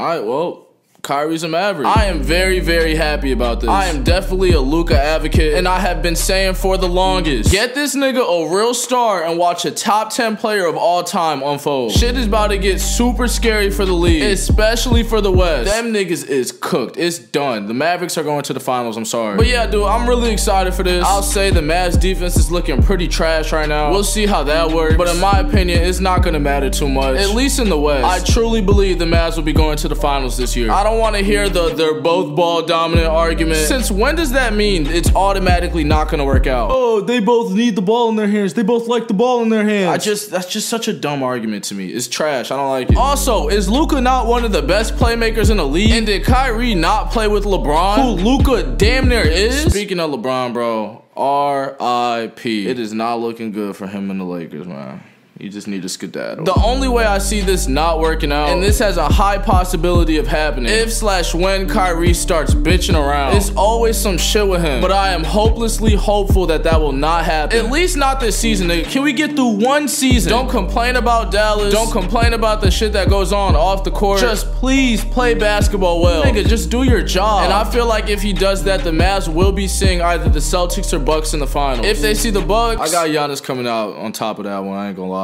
All right, well, Kyrie's a Maverick. I am very, very happy about this. I am definitely a Luka advocate, and I have been saying for the longest, get this nigga a real star and watch a top 10 player of all time unfold. Shit is about to get super scary for the league, especially for the West. Them niggas is cooked. It's done. The Mavericks are going to the finals, I'm sorry. But yeah, dude, I'm really excited for this. I'll say the Mavs defense is looking pretty trash right now. We'll see how that works. But in my opinion, it's not gonna matter too much. At least in the West. I truly believe the Mavs will be going to the finals this year. I don't want to hear the they're both ball dominant argument. Since when does that mean it's automatically not gonna work out? Oh, they both need the ball in their hands. They both like the ball in their hands. I just that's just such a dumb argument to me. It's trash. I don't like it. Also, is Luka not one of the best playmakers in the league? And did Kyrie not play with LeBron? Who Luka damn near is? Speaking of LeBron, bro, R.I.P. It is not looking good for him and the Lakers, man. You just need to skedaddle. The only way I see this not working out, and this has a high possibility of happening, if slash when Kyrie starts bitching around, it's always some shit with him. But I am hopelessly hopeful that that will not happen. At least not this season, nigga. Can we get through one season? Don't complain about Dallas. Don't complain about the shit that goes on off the court. Just please play basketball well. Nigga, just do your job. And I feel like if he does that, the Mavs will be seeing either the Celtics or Bucks in the finals. If they see the Bucks, I got Giannis coming out on top of that one. I ain't gonna lie.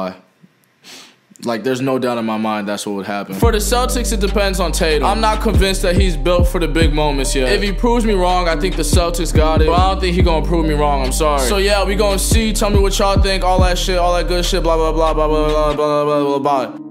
Like, there's no doubt in my mind that's what would happen. For the Celtics, it depends on Tatum. I'm not convinced that he's built for the big moments yet. If he proves me wrong, I think the Celtics got it. But I don't think he gonna prove me wrong. I'm sorry. So yeah, we gonna see. Tell me what y'all think. All that shit, all that good shit. Blah blah blah blah blah blah blah blah blah blah. blah.